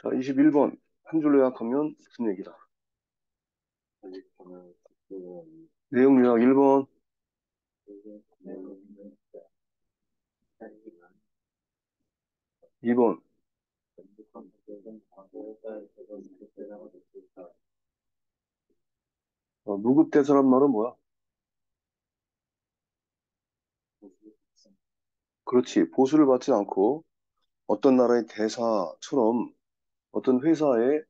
자, 21번. 한 줄로 요약하면 무슨 얘기다? 내용 요약 1번. 2번. 어, 무급대사란 말은 뭐야? 그렇지. 보수를 받지 않고 어떤 나라의 대사처럼 어떤 회사의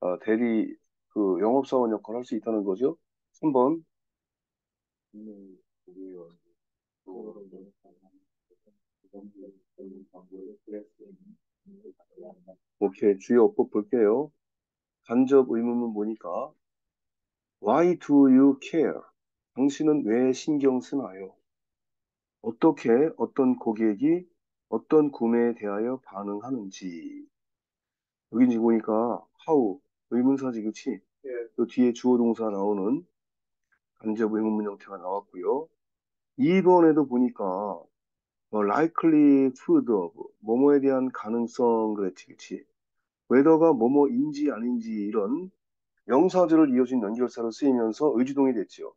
어, 대리 그 영업사원 역할을 할 수 있다는 거죠. 3번. 오케이. 주요 어법 볼게요. 간접 의문문 보니까 Why do you care? 당신은 왜 신경 쓰나요? 어떻게 어떤 고객이 어떤 구매에 대하여 반응하는지 여기 보니까 how 의문사지 그치? 예. 또 뒤에 주어 동사 나오는 간접 의문문 형태가 나왔고요. 2번에도 보니까 뭐 likely food of 뭐뭐에 대한 가능성 그랬지 그치? whether가 뭐뭐인지 아닌지 이런 명사절을 이어진 연결사로 쓰이면서 의주동이 됐지요.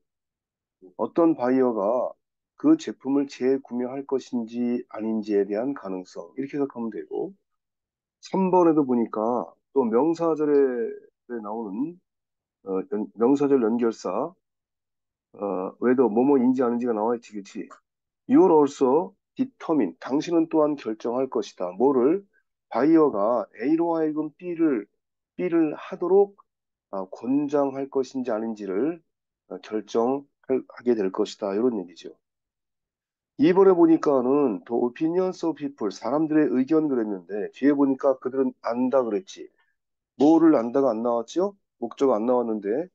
어떤 바이어가 그 제품을 재구매할 것인지 아닌지에 대한 가능성 이렇게 해석하면 되고 3번에도 보니까 또 명사절에 나오는 어, 연- 명사절 연결사 어, 왜도 뭐뭐 인지 아닌지가 나와있지 그치? You will also determine. 당신은 또한 결정할 것이다. 뭐를? 바이어가 A로 하여금 B를 B를 하도록 아, 권장할 것인지 아닌지를 어, 결정하게 될 것이다. 이런 얘기죠. 이번에 보니까는 더 opinions of people 사람들의 의견 그랬는데 뒤에 보니까 그들은 안다 그랬지. 뭐를 안다가 안 나왔죠? 목적 안 나왔는데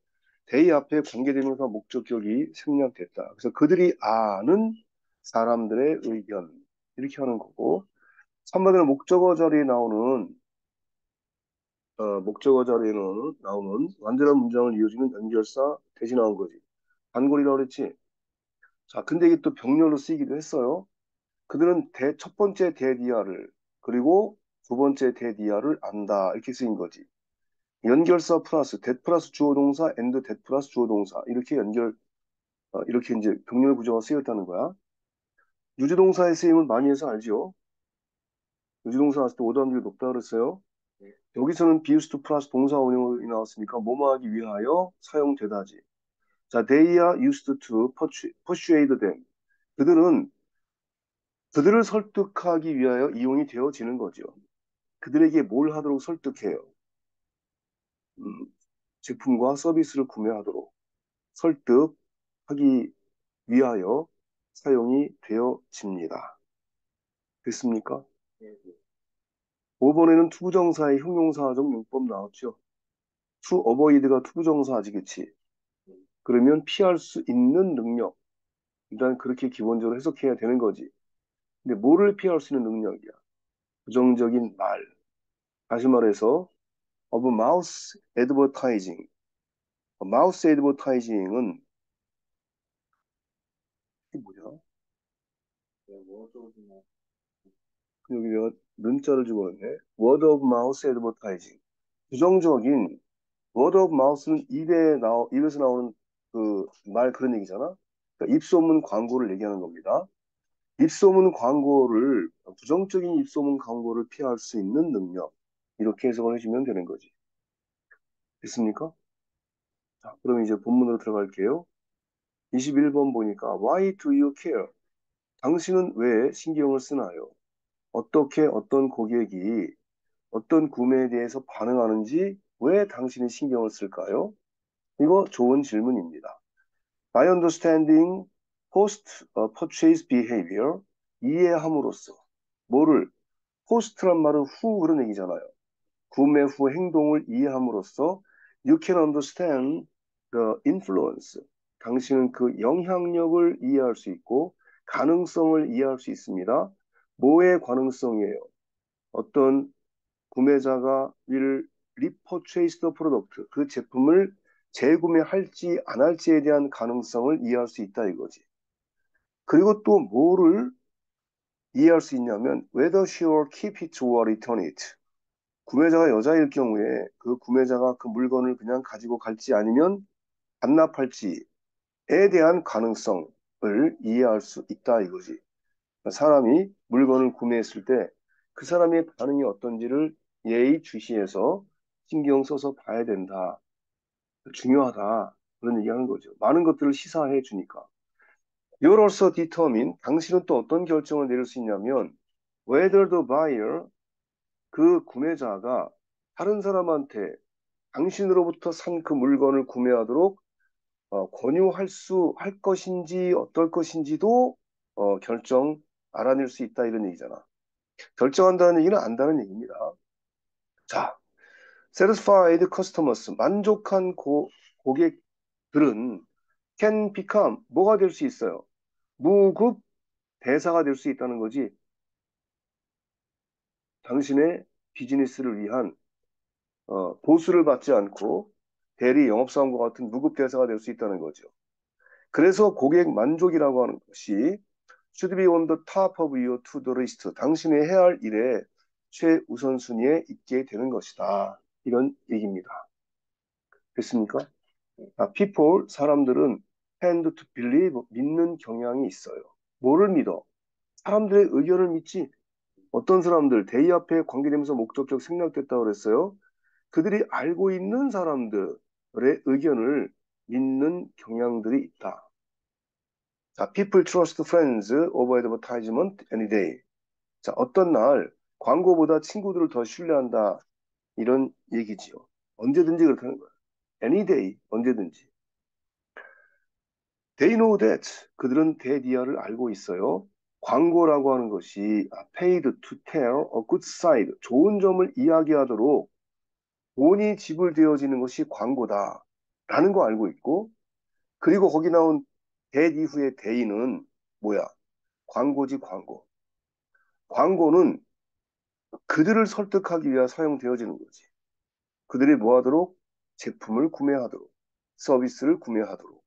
they 앞에 관계대명사 목적격이 생략됐다. 그래서 그들이 아는 사람들의 의견 이렇게 하는 거고 3번에는 목적어 자리에 나오는 어, 목적어 자리에는 나오는 완전한 문장을 이어주는 연결사 대신 나온 거지. 단골이라고 그랬지. 자, 근데 이게 또 병렬로 쓰이기도 했어요. 그들은 대, 첫 번째 대디아를 그리고 두 번째 대디아를 안다 이렇게 쓰인 거지. 연결사 플러스 that 플러스 주어 동사 and that 플러스 주어 동사 이렇게 연결 어, 이렇게 이제 병렬 구조가 쓰였다는 거야. 유주동사의 쓰임은 많이 해서 알지요. 유주동사 나왔을 때 오도함률이 높다 그랬어요. 여기서는 비우스트 플러스 동사 원형이 나왔으니까 뭐뭐하기 위하여 사용되다지. 자, they are used to persuade them. 그들은 그들을 설득하기 위하여 이용이 되어지는 거죠. 그들에게 뭘 하도록 설득해요? 음, 제품과 서비스를 구매하도록 설득하기 위하여 사용이 되어집니다. 됐습니까? 5번에는 to부정사의 형용사적 용법 나왔죠. to avoid가 to부정사지, 그치? 그러면 피할 수 있는 능력. 일단 그렇게 기본적으로 해석해야 되는 거지. 근데 뭐를 피할 수 있는 능력이야? 부정적인 말. 다시 말해서 of mouse advertising. mouse advertising은 이게 뭐냐? 여기 내가 는자를 집어넣네. word of mouth advertising. 부정적인 word of mouth는 입에 나오, 입에서 나오는 그 말 그런 얘기잖아. 그러니까 입소문 광고를 얘기하는 겁니다. 입소문 광고를 부정적인 입소문 광고를 피할 수 있는 능력 이렇게 해석을 해주면 되는 거지. 됐습니까? 자, 그럼 이제 본문으로 들어갈게요. 21번 보니까 Why do you care? 당신은 왜 신경을 쓰나요? 어떻게 어떤 고객이 어떤 구매에 대해서 반응하는지 왜 당신이 신경을 쓸까요? 이거 좋은 질문입니다. By understanding post purchase behavior 이해함으로써 뭐를 post란 말은 후 그런 얘기잖아요. 구매 후 행동을 이해함으로써 you can understand the influence 당신은 그 영향력을 이해할 수 있고 가능성을 이해할 수 있습니다. 뭐의 가능성이에요? 어떤 구매자가 will repurchase the product 그 제품을 재구매할지 안 할지에 대한 가능성을 이해할 수 있다 이거지. 그리고 또 뭐를 이해할 수 있냐면 whether she will keep it or return it 구매자가 여자일 경우에 그 구매자가 그 물건을 그냥 가지고 갈지 아니면 반납할지에 대한 가능성을 이해할 수 있다 이거지. 사람이 물건을 구매했을 때 그 사람의 반응이 어떤지를 예의주시해서 신경 써서 봐야 된다. 중요하다. 그런 얘기하는 거죠. 많은 것들을 시사해 주니까. You're also determine. 당신은 또 어떤 결정을 내릴 수 있냐면 whether the buyer 그 구매자가 다른 사람한테 당신으로부터 산 그 물건을 구매하도록 어, 권유할 수 할 것인지 어떨 것인지도 어, 결정 알아낼 수 있다 이런 얘기잖아. 결정한다는 얘기는 안다는 얘기입니다. 자, satisfied customers 만족한 고, 고객들은 can become 뭐가 될 수 있어요? 무급 대사가 될 수 있다는 거지. 당신의 비즈니스를 위한 어, 보수를 받지 않고 대리 영업사원과 같은 무급 대사가 될 수 있다는 거죠. 그래서 고객 만족이라고 하는 것이 should be on the top of your to-do list. 당신이 해야 할 일에 최우선순위에 있게 되는 것이다. 이런 얘기입니다. 됐습니까? 아, people, 사람들은 tend to believe, 믿는 경향이 있어요. 뭐를 믿어? 사람들의 의견을 믿지. 어떤 사람들, 대의 앞에 관계되면서 목적적 생략됐다고 그랬어요. 그들이 알고 있는 사람들의 의견을 믿는 경향들이 있다. 자, people trust friends over advertisement any day. 자, 어떤 날 광고보다 친구들을 더 신뢰한다. 이런 얘기지요. 언제든지 그렇다는 거야. any day, 언제든지. They know that. 그들은 대디아를 알고 있어요. 광고라고 하는 것이 paid to tell a good side. 좋은 점을 이야기하도록 돈이 지불되어지는 것이 광고다. 라는 거 알고 있고, 그리고 거기 나온 that 이후의 they는 뭐야? 광고지 광고. 광고는 그들을 설득하기 위해 사용되어지는 거지. 그들이 뭐 하도록? 제품을 구매하도록, 서비스를 구매하도록.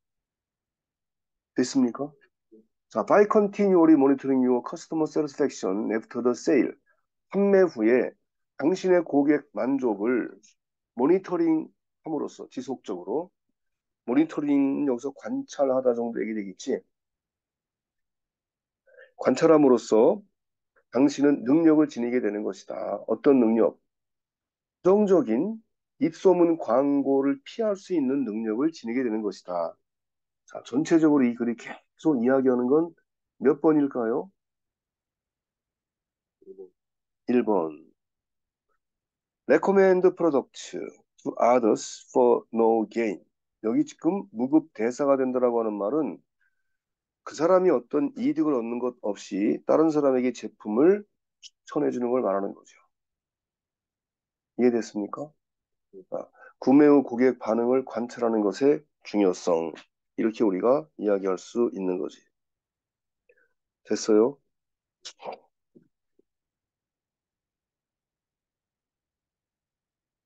됐습니까? 자, by continually monitoring your customer satisfaction after the sale. 판매 후에 당신의 고객 만족을 모니터링 함으로써 지속적으로 모니터링 여기서 관찰하다 정도 얘기 되겠지. 관찰함으로써 당신은 능력을 지니게 되는 것이다. 어떤 능력? 부정적인 입소문 광고를 피할 수 있는 능력을 지니게 되는 것이다. 자, 전체적으로 이 글이 계속 이야기하는 건 몇 번일까요? 1번. recommend products to others for no gain. 여기 지금 무급 대사가 된다라고 하는 말은 그 사람이 어떤 이득을 얻는 것 없이 다른 사람에게 제품을 추천해 주는 걸 말하는 거죠. 이해됐습니까? 그러니까 구매 후 고객 반응을 관찰하는 것의 중요성 이렇게 우리가 이야기할 수 있는 거지. 됐어요?